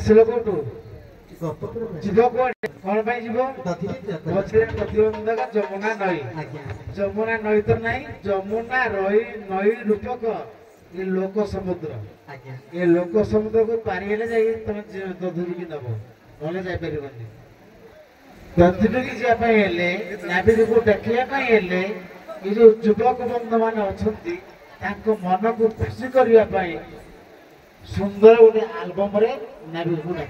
ଆଶ୍ଲୋକଠୁ ଯିବ କୁଆଡ଼େ କ'ଣ ପାଇଁ ଯିବ ପଛରେ ପ୍ରତିବନ୍ଧକ ଯମୁନା ନଈ ଯମୁନା ନଈ ତ ନାହିଁ ଯମୁନା ରହି ନଈ ରୂପକ ଏ ଲୋକ ସମୁଦ୍ର ଏ ଲୋକ ସମୁଦ୍ରକୁ ପାରି ହେଲେ ଯାଇ ତମେ ଦଧୁରିକି ନବ ନହେଲେ ଯାଇପାରିବନି ଦଧୁରିକି ଯିବା ପାଇଁ ହେଲେ ନାବିକକୁ ଡାକିବା ପାଇଁ ହେଲେ ଏ ଯୋଉ ଯୁବକ ବନ୍ଧୁମାନେ ଅଛନ୍ତି ତାଙ୍କ ମନକୁ ଖୁସି କରିବା ପାଇଁ সুন্দর ওটি আলবম রে নাবি গুণে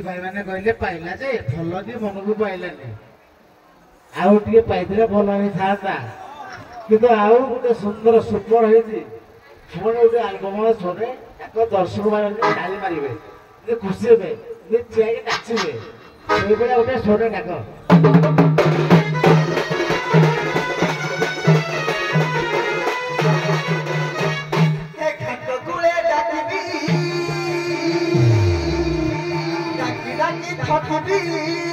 ଖୁସି ଭାଇମାନେ କହିଲେ ପାଇଲା ଯେ ଭଲ ଯେ ମନକୁ ପାଇଲାନି ଆଉ ଟିକେ ପାଇଥିଲେ ଭଲ ହେଇଥାନ୍ତା କିନ୍ତୁ ଆଉ ଗୋଟେ ସୁନ୍ଦର ସୁପର ହେଇଛି ପୁଣି ଗୋଟେ ଆଲବମ୍ ଶୁଣେ ତାଙ୍କ ଦର୍ଶକ ମାନେ ଗାଳି ମାରିବେ ଯେ ଖୁସି ହେବେ ଯେ ଚିଆକି ନାଚିବେ ସେଇଭଳିଆ ଗୋଟେ ଶୋରେ ଡାକ Nabi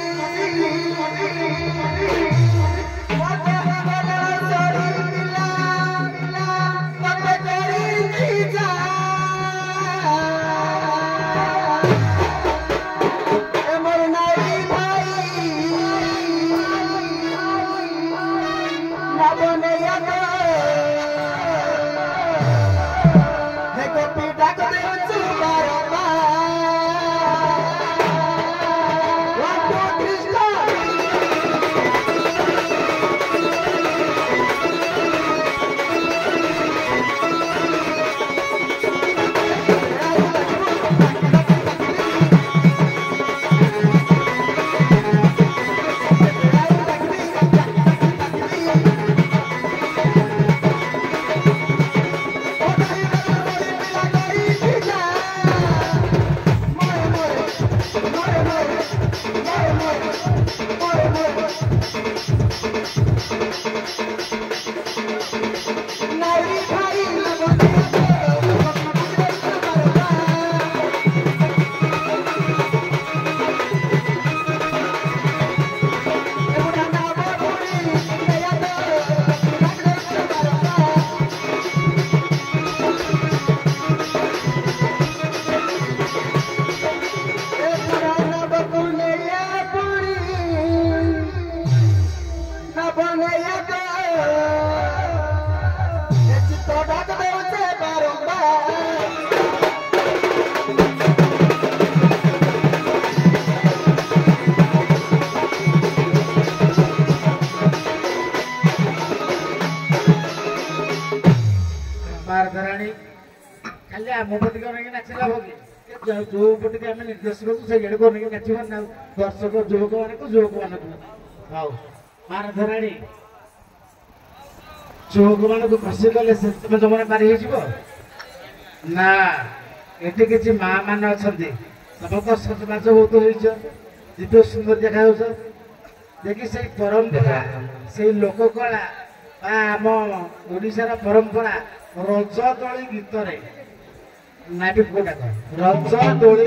ଯୋଉ ପଟିକି ଆମେ ନିର୍ଦ୍ଦେଶ କରୁଛୁ ସେ ଏଡ଼କୁ ଅନେକ ନାଚିବା ଦର୍ଶକ ଯୁବକ ମାନଙ୍କୁ ଯୁବକ ମାନଙ୍କୁ ହଉ ମାନଧରାଣୀ ଯୁବକ ମାନଙ୍କୁ ଖସି କଲେ ସେ ତୁମେ ତମର ପାରି ହେଇଯିବ ନା ଏଠି କିଛି ମା ମାନେ ଅଛନ୍ତି ତମେ ତ ସଚନାଚ ବହୁତ ହେଇଛ ଦିବ୍ୟ ସୁନ୍ଦର ଦେଖାଯାଉଛ ଦେଖି ସେଇ ପରମ୍ପରା ସେଇ ଲୋକକଳା ବା ଆମ ଓଡ଼ିଶାର ପରମ୍ପରା ରଜଦୋଳି ଗୀତରେ नाटक में गाता है रक्षा तोड़े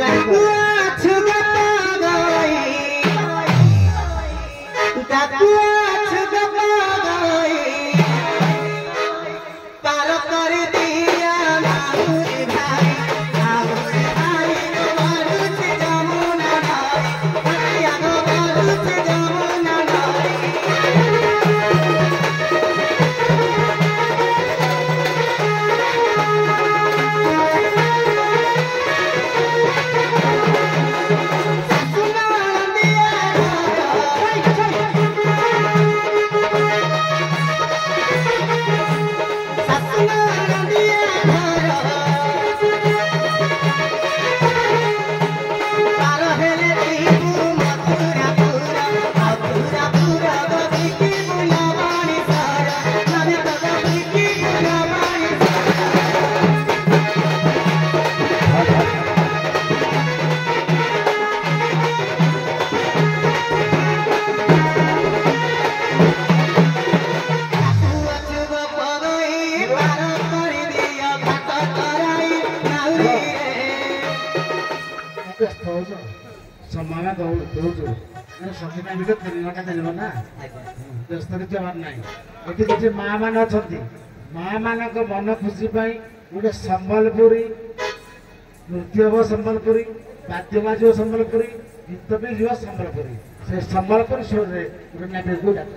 ମାନେ ଅଛନ୍ତି ମାଆମାନଙ୍କ ମନ ଖୁସି ପାଇଁ ଗୋଟେ ସମ୍ବଲପୁରୀ ନୃତ୍ୟ ହେବ ସମ୍ବଲପୁରୀ ବାଦ୍ୟ ବାଜିବ ସମ୍ବଲପୁରୀ ଗୀତ ବି ଯିବ ସମ୍ବଲପୁରୀ ସେ ସମ୍ବଲପୁରୀ ସ୍ୱରରେ ଗୋଟେ ନାଟକକୁ ଡାକ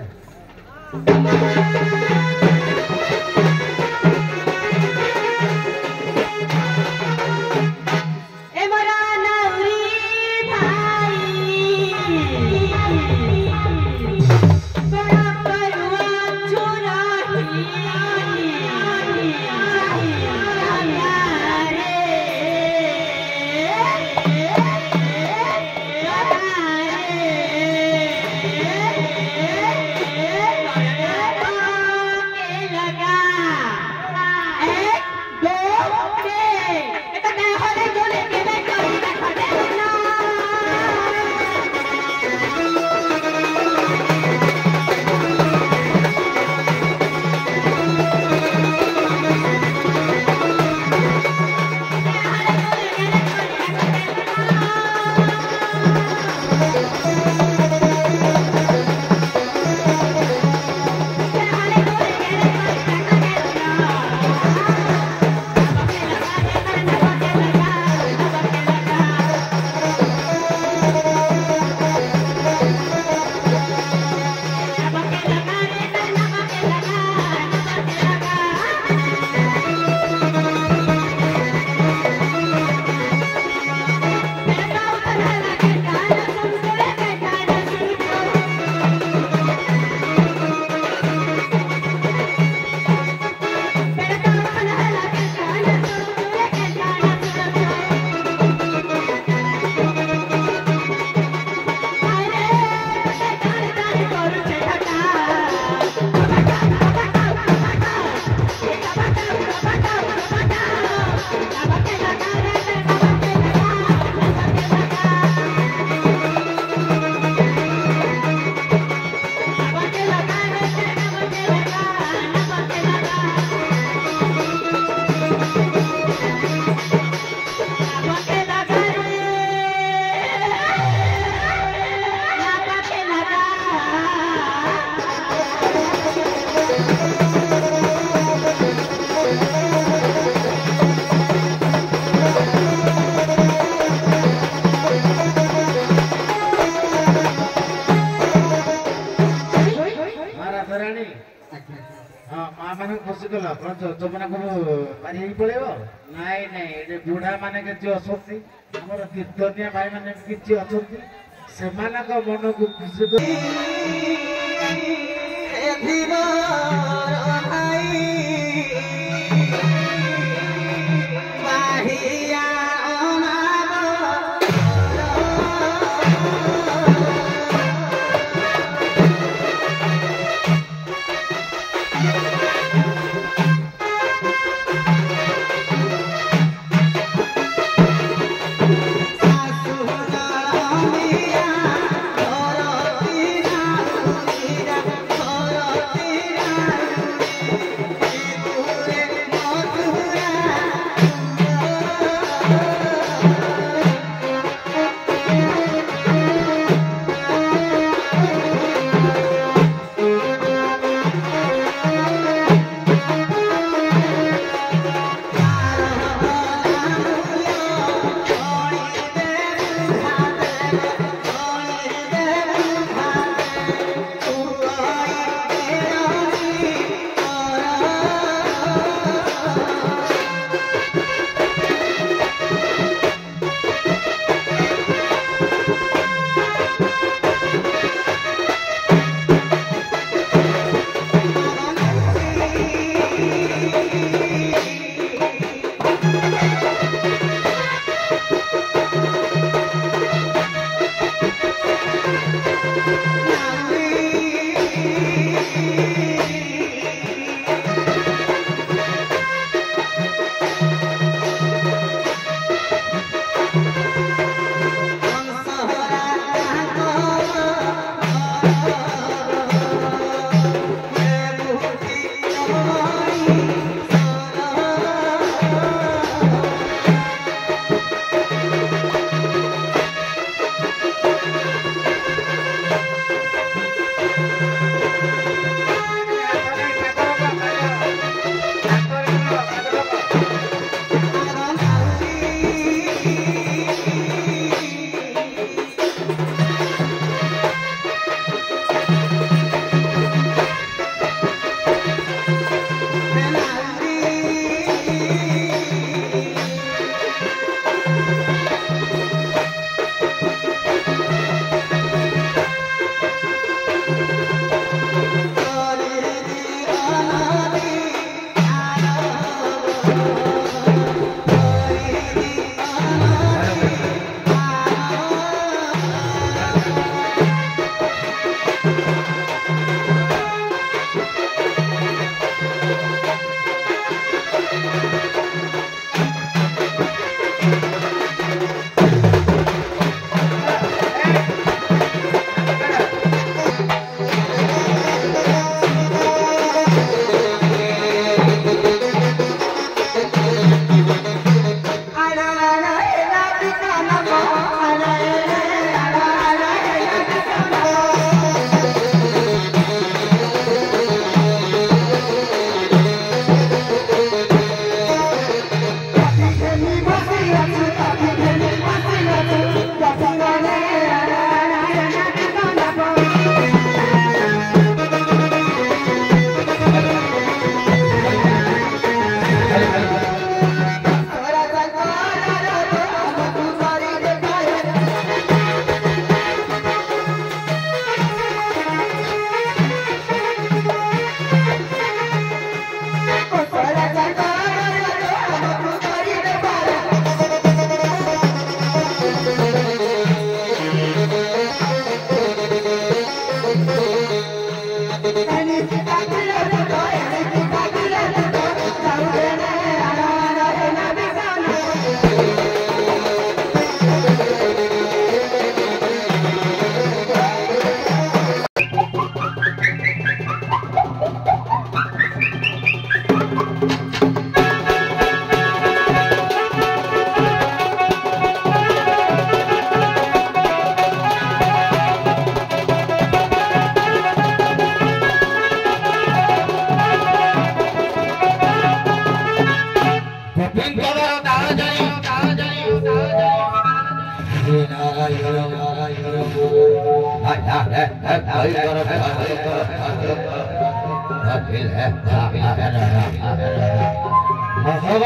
yo asocio,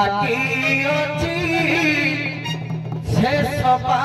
ডাকিয়ছি সে সবা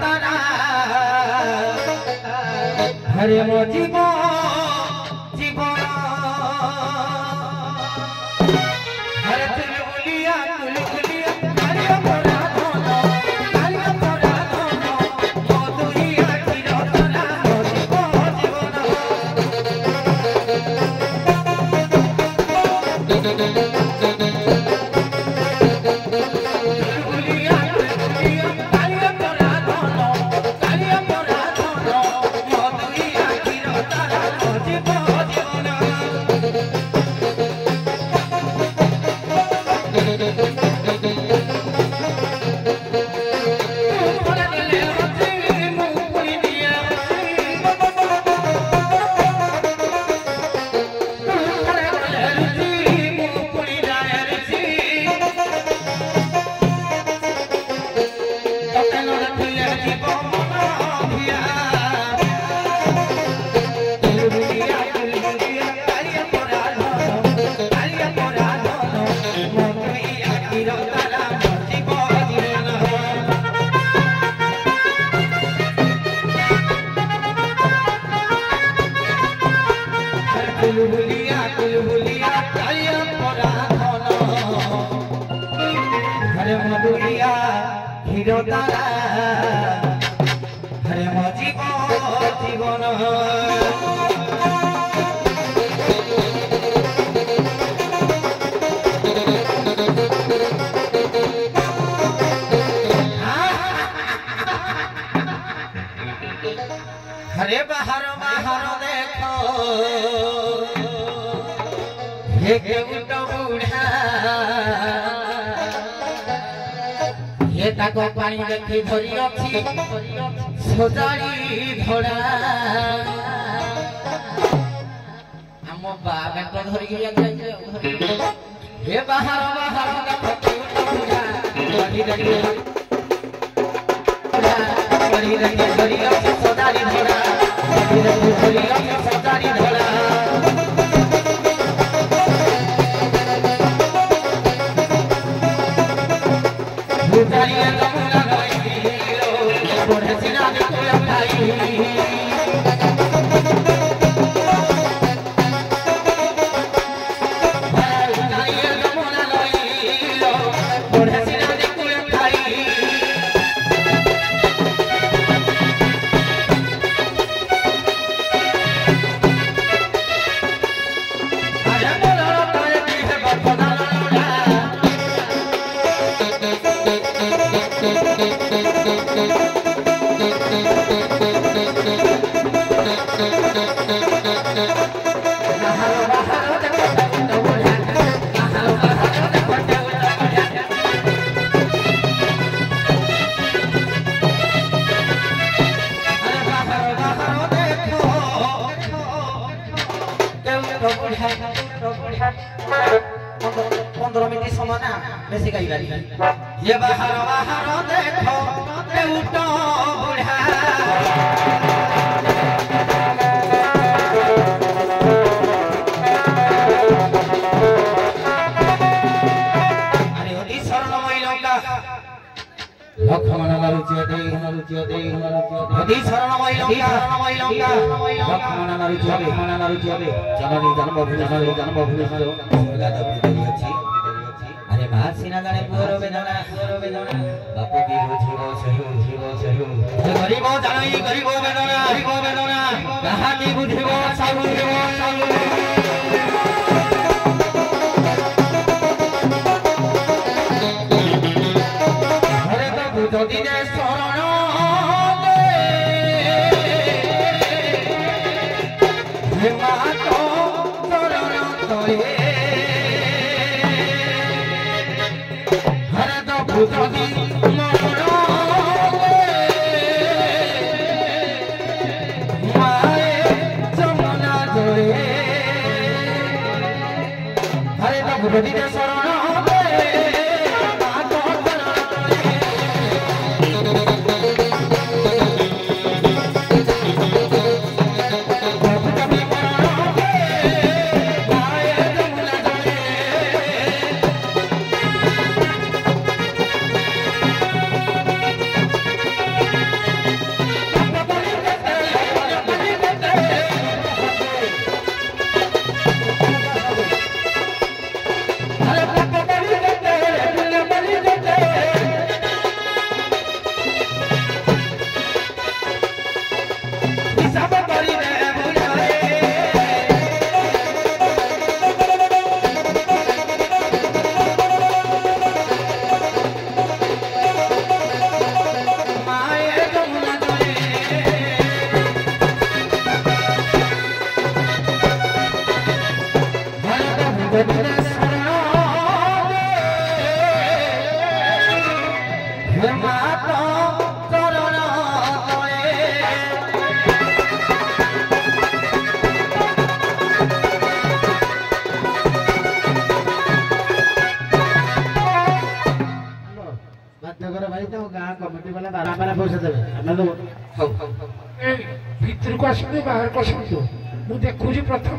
তারা হরে মজিব ଏ ତାଙ୍କ ପାଣି ଦେଖି ଧରି ଅଛି ସଜାଡ଼ି ଧରା ଆମ ବାବା ତ ଧରିକି ହେ ବାହାର ବାହାର ଧରି ଦେଖି ଧରି ଅଛି ସଜାଡ଼ି ଧରା ଧରି ଅଛି ସଜାଡ଼ି ଧରା সিনাগানে পুর বেদনা পুর বেদনা বাপু বিহু জীব সহিউ জীব সহিউ গরিব জানই গরিব বেদনা গরিব বেদনা তাহাকে বুঝিব সাহু জীব সাহু Thank you.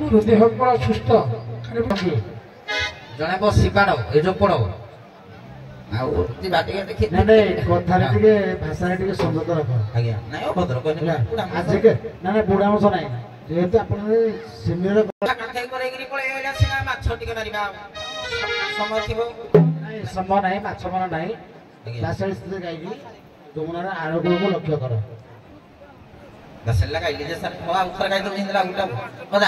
ତୁ ଦେହ ପୁରା ସୁସ୍ଥ ଜଣେ ବସି ପାର ଏ ଯୋଉ ପଡ଼ ଆଉ ଯିବା ଟିକେ ଦେଖି କଥାରେ ଟିକେ ଭାଷାରେ ଟିକେ ସଂଯତ ରଖ ଆଜ୍ଞା ନାଇଁ ଭଦ୍ର କହିଲେ ଆଜି ନା ନା ବୁଢ଼ା ମଶ ନାହିଁ ଯେହେତୁ ଆପଣ ସିନିୟର କରିକିରି ପଳେଇ ଆଇଲା ସିନା ମାଛ ଟିକେ ମାରିବା ସମୟ ଥିବ ନାଇଁ ସମୟ ନାହିଁ ମାଛ ମନ ନାହିଁ ଭାଷାରେ ସ୍ଥିତି ଗାଇକି ତୁମର ଆରୋଗ୍ୟକୁ ଲକ୍ଷ୍ୟ କର ଭାଷାରେ ଗାଇଲି ଯେ ସାର୍ ଆଉ ଥରେ ଗାଇଦେବ ଯେମିତି ଲାଗୁଟା ମଜା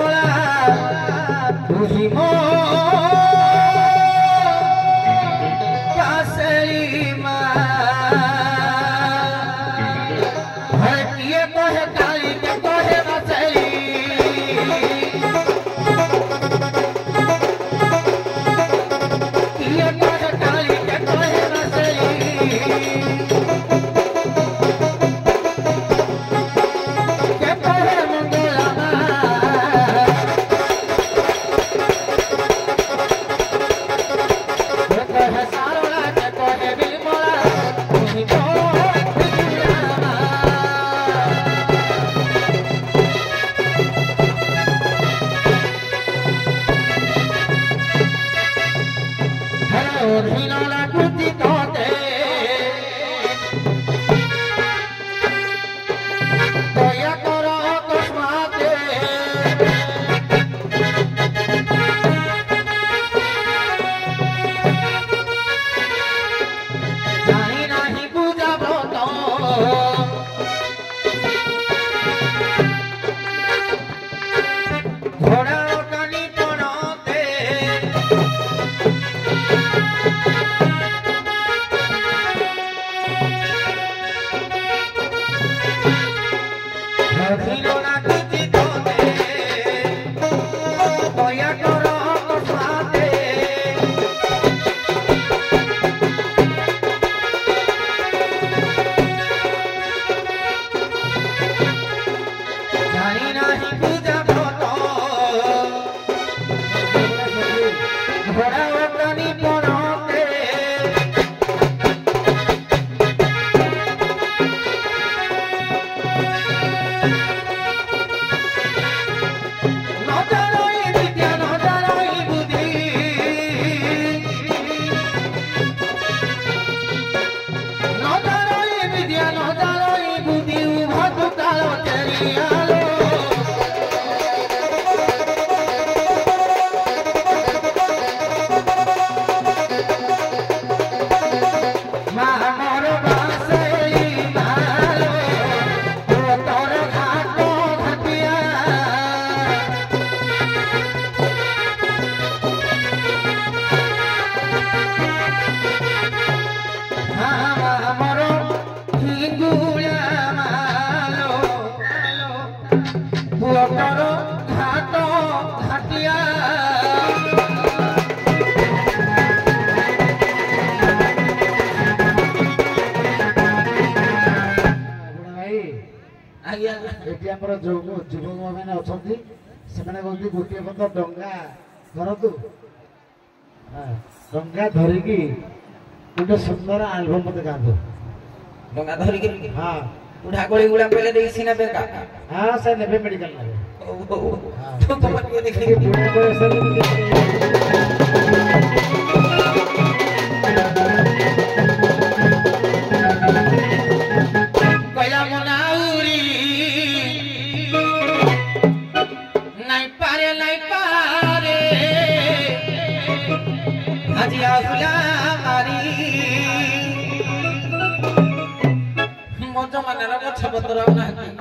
ଧର ଆଲବମ ମୋତେ ଗାଁଧୁ ଡଙ୍ଗା ଧରିକି ହଁ ଢାକୁଳି ଗୁଡ଼ା ପहिले ଦେଇ ସିନା ବେକା ହଁ ସେ ନେବେ ମେଡିକାଲ ନେବେ ତୁ ତମ ଟିକେ ଦେଖିକି नरम छबतरा अच्छा ना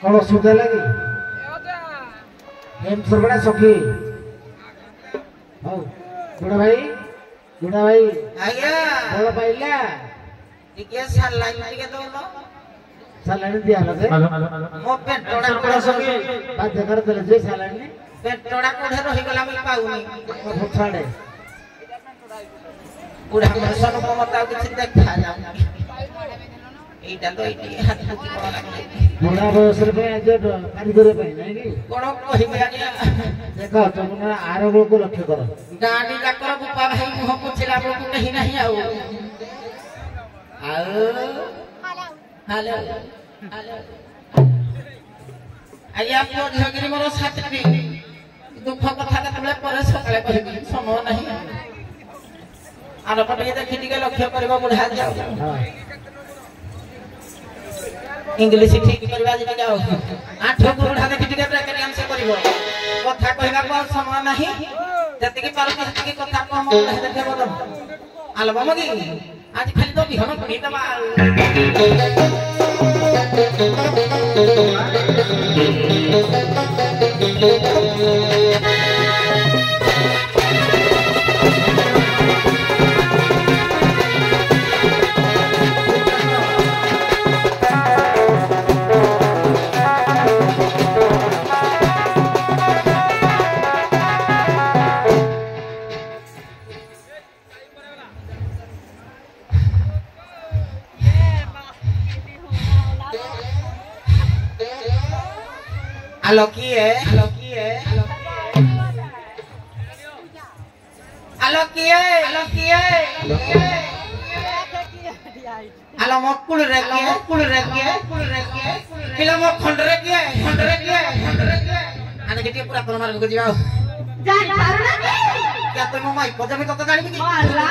Kalau sudah lagi. Ya udah. Hem Soki. Oh. Guna bhai. Guna bhai. Aya. Kalau bhai ya. Dikias hal lain lagi ke tolo. Salani dia lah sih. Mau pet toda kuda Soki. Pak dekar tuh lagi salani. Pet toda kuda rohi kalau mau pak umi. Mau putra deh. Udah merasa mau mau tahu kecintaan. এইটা তো এইটি হাত হাতি বড় লাগে বুড়া বয়সের ପାଇଁ আজ পারি করে পাই নাই কি কোন কহিবে আজ্ঞা দেখ তোমরা আরোগ্যকে লক্ষ্য কর গাড়ি ডাকর বুপা ভাই মুহ পুছিলা বেলকু কেহি নাহি আউ আউ হ্যালো হ্যালো আজ্ঞা পুଅ ଝିଅ গিরি ମୋର ছাত্রী দুঃখ কথা কেতবে পরে সকালে কহিবি সময় নাহি আর পটে দেখি টিকে লক্ষ্য করিব বুড়া যাও হ্যাঁ ইংলিশ ঠিক করা যদি যাও আঠ গুণা দেখি টিকে ব্রেকেট আনসে করিব কথা কহিবাকু আর সময় নাহি যেতিকি পারব সেতিকি কথা কম হেতে দেব দম আলবম কি আজ খালি তো বিহন পড়ি দবা Alokie. eh, Alokie. Alokie. eh, mokul rekie. Ya, mokul rekie. Ya, mokul rekie. Kilo mok khond rekie. Ya, eh, rekie. Khond eh. Anak kiti pura pura marah jao. Jai Jangan ki. Kya toy mau ko jami to kali ki. Allah.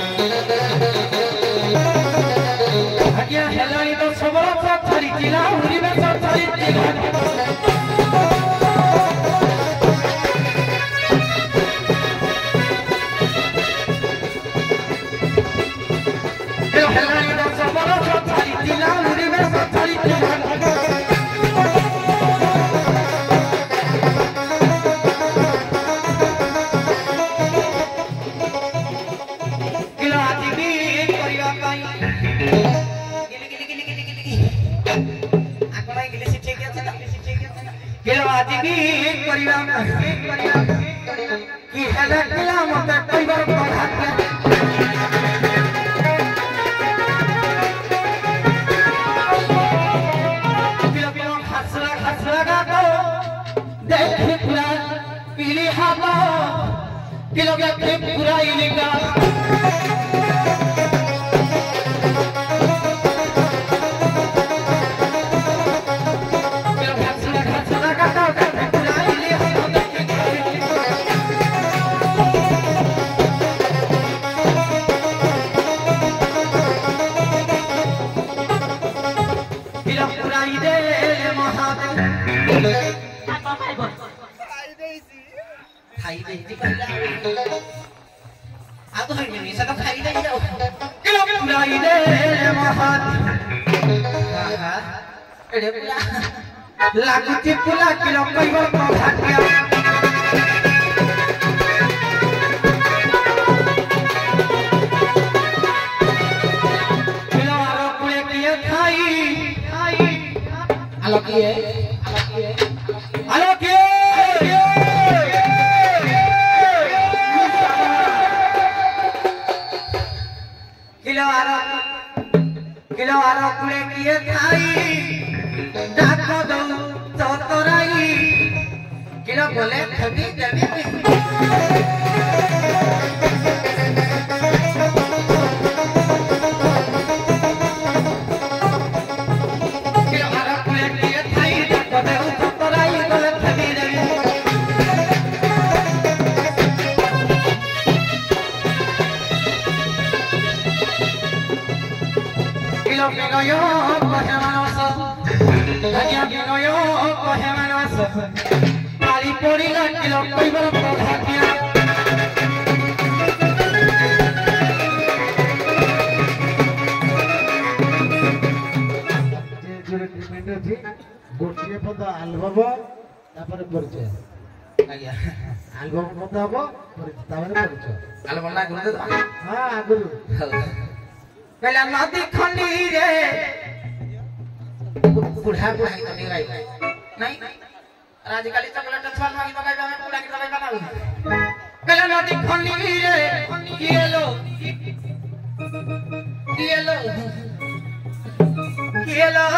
تريد লাগুচি পুলা কিল কইব ভাগ্য আলোকিয়ে আলোকিয়ে kilo আরো kilo আরো কুড়ে গিয়ে খাই 来，定的，肯定。পরিচয় ଆଜ୍ଞା album ମଧ୍ୟ ହବ ତାମାନେ ପରିଚୟ ଆଲବମ ନା ଆଗରୁ ହଁ ଆଗରୁ କହିଲା ନଦୀ ଖଣ୍ଡିରେ ବୁଢା ବୁଢା ଗୀତ ଗାଇବା ନାଇଁ ଆଜିକାଲି ଚକୋଲେଟ ଛୁଆ ନୂଆ ଗୀତ ଗାଇବା ଆମେ ବୁଢା ଗୀତ ଗାଇବା ନା କହିଲା ନଦୀ ଖଣ୍ଡିରେ କିଏ ଲୋ କିଏ ଲୋ କିଏ ଲୋ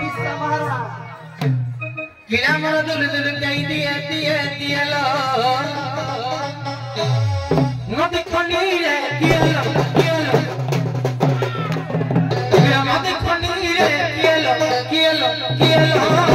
ବିଶ୍ୱ ମହାରାଜ Kill him, kill him, kill him, kill him, kill him, kill him, kill him, kill him, kill him, kill him, kill him, kill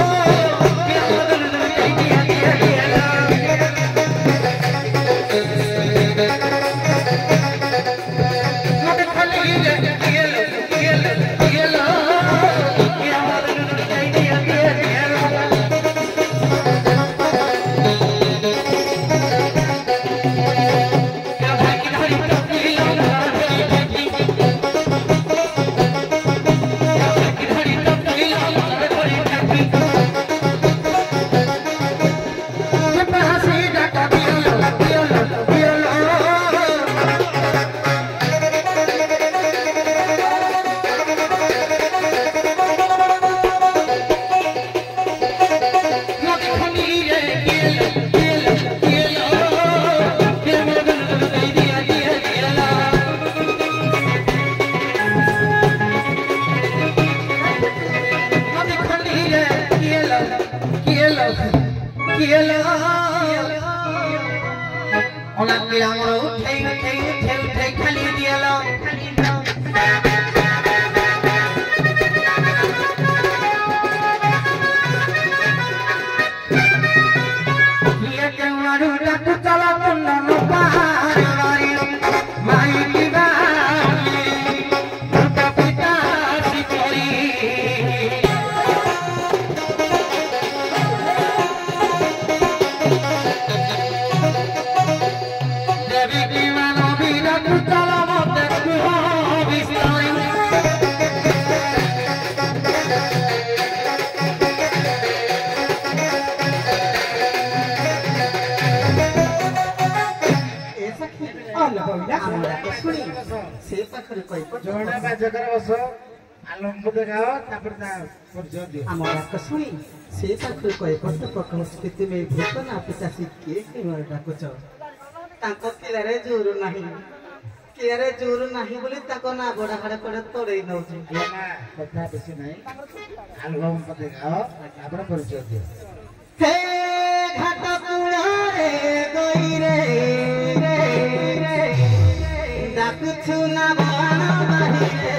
না গোড়া ভাড়া করে তোরেই নেଉଛି କଥା ବେଶୀ ନାହିଁ ଆଲବମ ପଦେ ଗାଅ ଆପଣ ପରିଚୟ ଦିଅ ହେ ଘାଟ କୂଳରେ ଗଇରେ ଡାକୁଛୁ ନା ବାଣ ବାହିରେ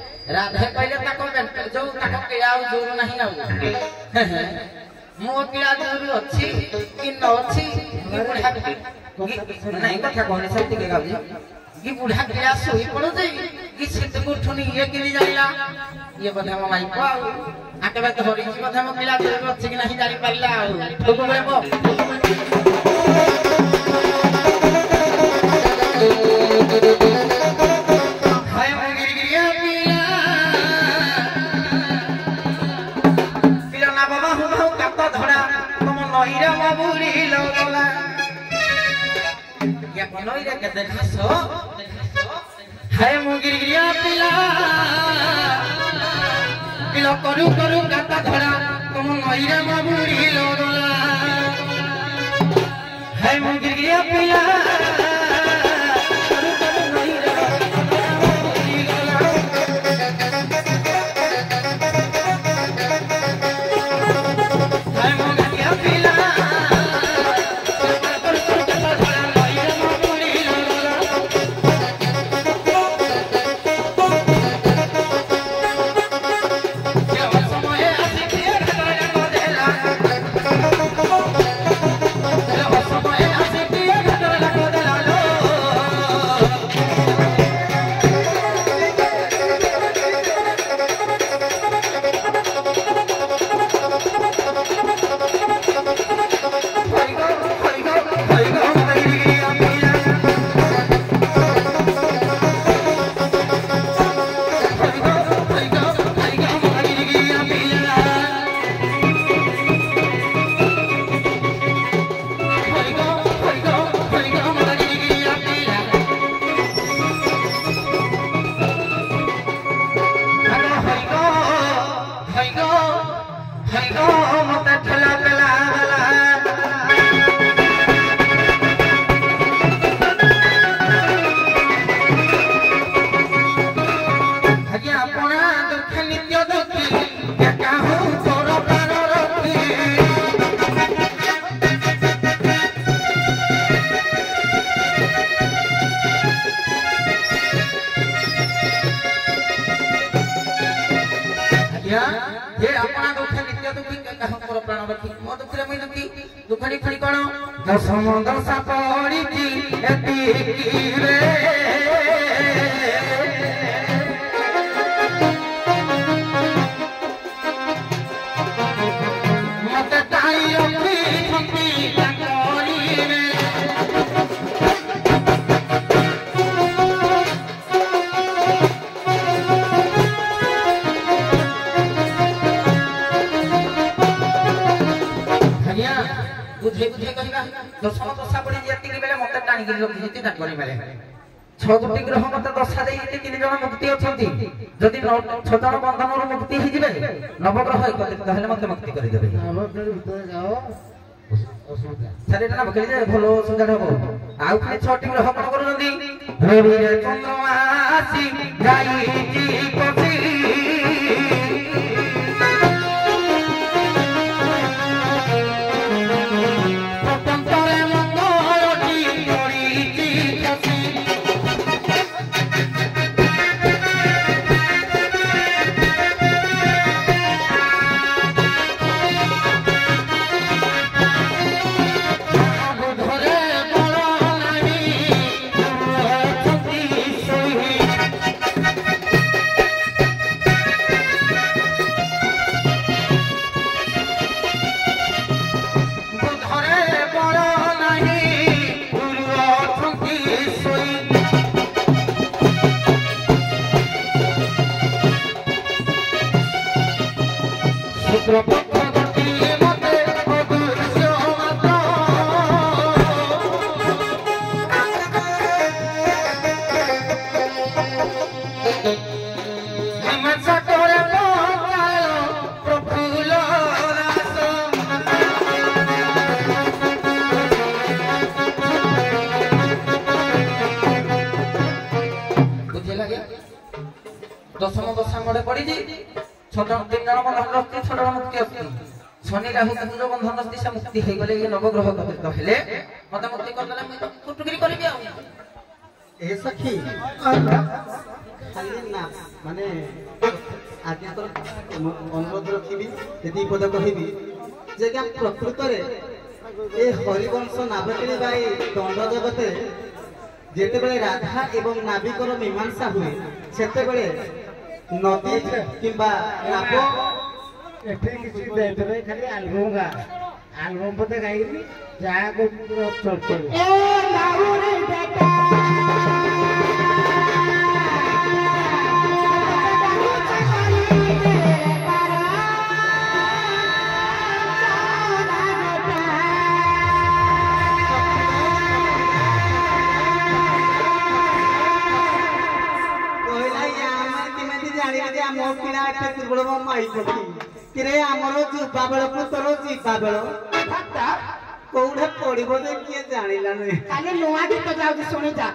ରାଧେ କହିଲେ ତାକୁ ଯୋଉ ତାକୁ କିଆ ଆଉ ଜୋର ନାହିଁ ଆଉ ମୋ କିଆ ଜୋର ଅଛି କି ନ ଅଛି ନାଇଁ କଥା କହୁନି ସେମିତି ଟିକେ ଗାଉଛି କି ବୁଢା କିଆ ଶୋଇ ପଡୁଛି କି ସେତକୁ ଉଠୁନି ଇଏ କିଣି ଯାଇଲା ଇଏ ବୋଧେ ମୋ ମାଇକ ଆଉ ଆଉ କେବେ ଧରିଛି ବୋଧେ ମୋ ପିଲା ଜୋର ଅଛି କି ନାହିଁ ଜାଣିପାରିଲା ଆଉ ଠୁକୁବେଳେ नई रे है मुगिर पिला पिला करू करू गाता धरा तुम नई रे लोला है मुगिर पिला ନବଗ୍ରହ କହିଲେ ମତେ ମୁକ୍ତି କରିଦେଲା ମୁଇଁ ତ ଫୁଟୁକିରି କରିବି ଆଉ ଏ ସଖୀ ଖାଲି ନା ମାନେ ଆଜ୍ଞା ତୋର ଅନୁରୋଧ ରଖିବି ଯେତିକି ପଦ କହିବି ଯେ ଆଜ୍ଞା ପ୍ରକୃତରେ ଏ হরিবংশ নাভকেলি বা এই দণ্ড জগতে যেতবে রাধা এবং নাবিকর মীমাংসা হুয়ে সেতবে নদী কিংবা নাব এটি কিছু দেবে খালি আলগঙ্গা ଆଲବମ୍ ପତେ ଗାଇବି ଯାହା କରୁଛୁ ଅବସର କରିବି ଜାଣିବି ଯେ ଆମ ପିଲା ଏତେ ଦୁର୍ବଳ ମାଇ ପକେଇ କିରେ ଆମର ଯୁବାବେଳକୁ ତୋର ଯିବା ବେଳ କୋଉଠେ ପଡିବ ଯେ କିଏ ଜାଣିଲାନି ଖାଲି ନୂଆ ଗୀତ ଯାଉଛି ଶୁଣିଯା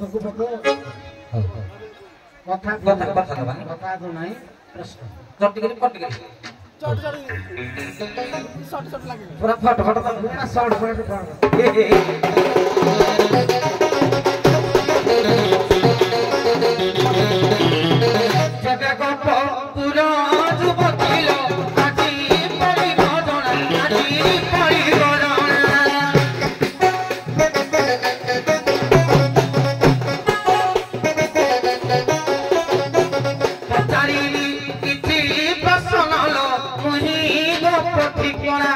ପାଖକୁ ପାଖ କଥା କଥା ତ ନାହିଁ ପ୍ରଶ୍ନ ଚଟିକିରି ପଟିକିରି ପୁରା ଫଟ ଫଟ ନା ସର୍ଟ ଫଟ পথিকণা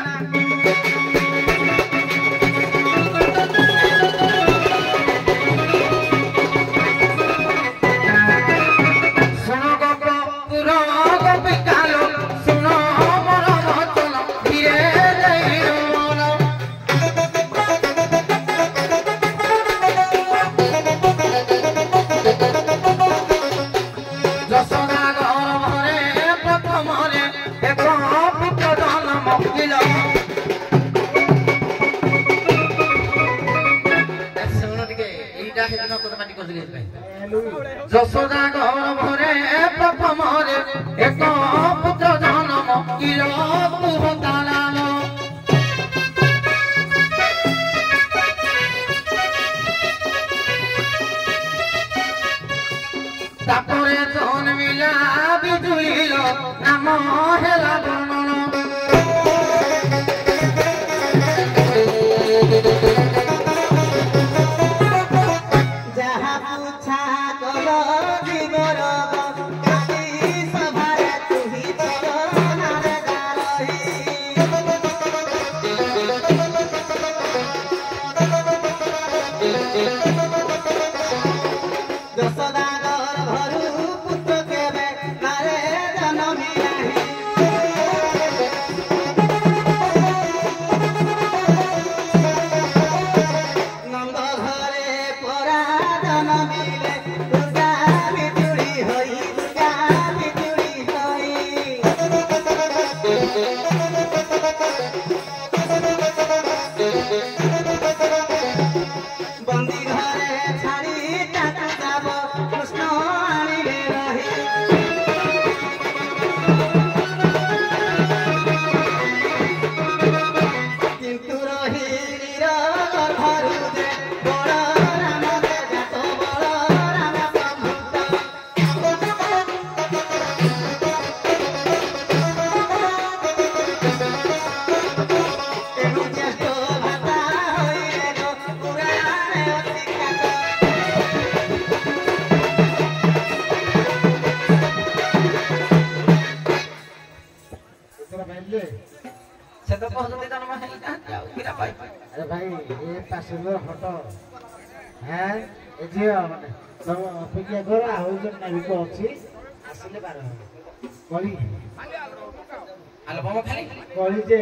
କଳି ଯେ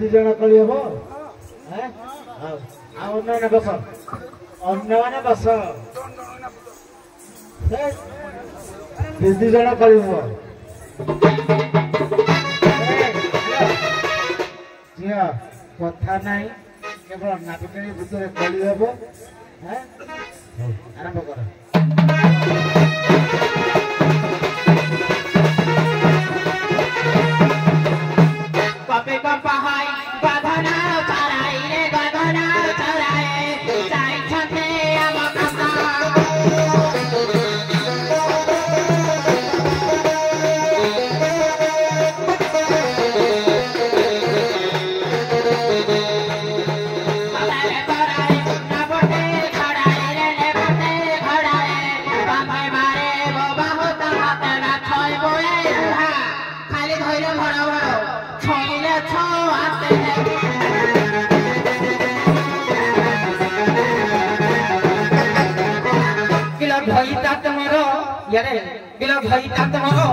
ଦୁଇ ଜଣ କଳି ହବ ଆଉ ଅନ୍ୟମାନେ ବସ ଅନ୍ୟମାନେ ବସ ଦୁଇ ଜଣ କଳି ହବ ଝିଅ କଥା ନାହିଁ କେବଳ ନାପିକାଳି ଭିତରେ କଳି ହବ ଆରମ୍ଭ କର Pape Papa High. 可以干得好。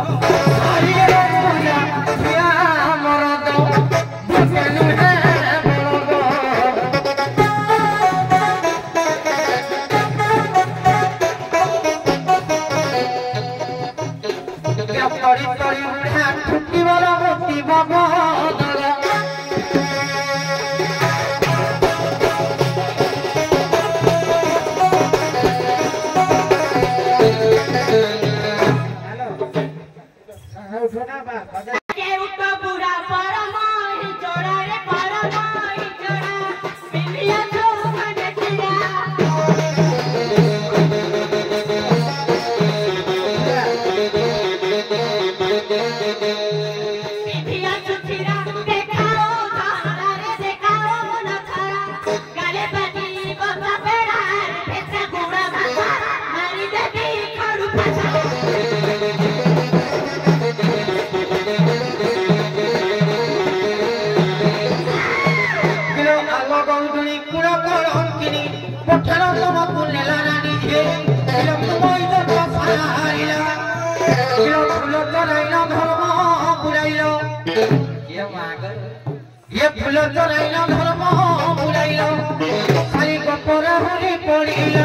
Quero চলাইল ধর্ম বুড়াইল সারি কপরা হরি পড়িল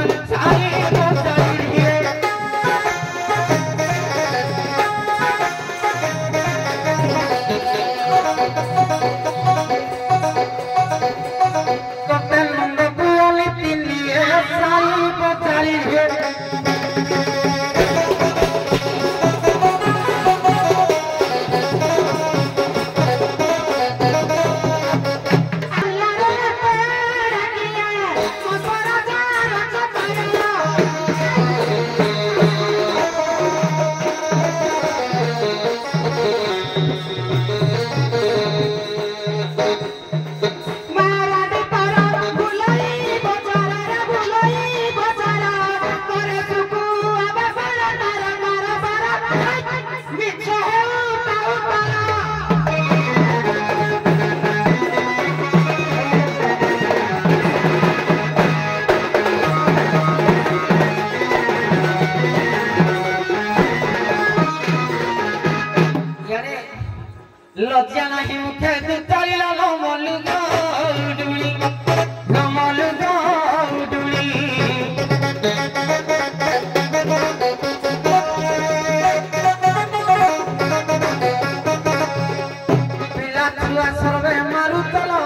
छुआ सर्वे मारू चलो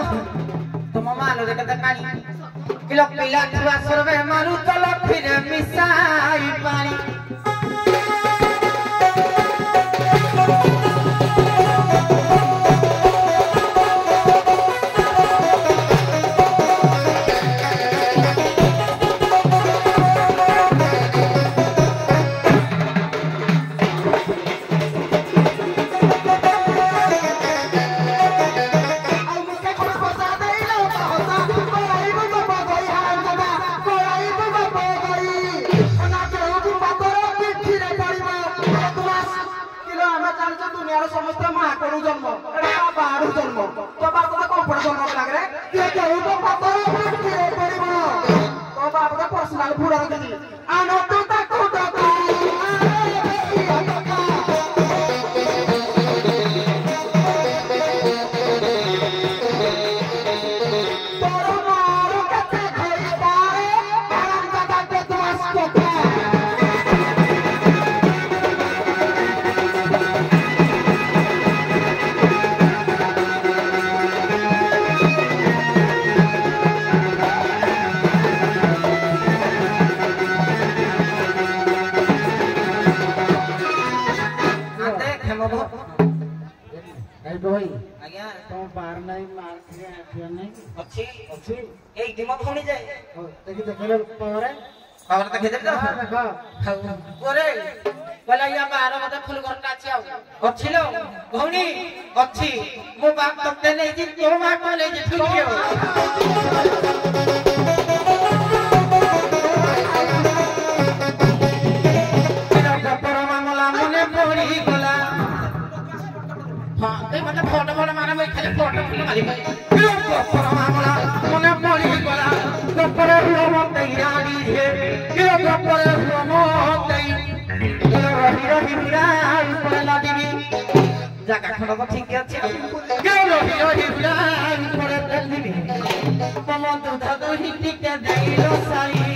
तुम मालो रे कते पानी किलो पिला छुआ सर्वे मारू चलो फिर मिसाई I'm gonna go to the hospital. I'm gonna go to the hospital. I'm gonna go to the hospital. I'm gonna go to the hospital. I'm gonna go to the hospital. I'm gonna go to the hospital. I'm gonna go to the hospital. I'm gonna go to the hospital. I'm gonna go to the hospital. I'm gonna go to the hospital. I'm gonna go to the hospital. I'm gonna go to the hospital. I'm gonna go to the hospital. I'm gonna go to the hospital. I'm gonna go to the hospital. I'm gonna go to the hospital.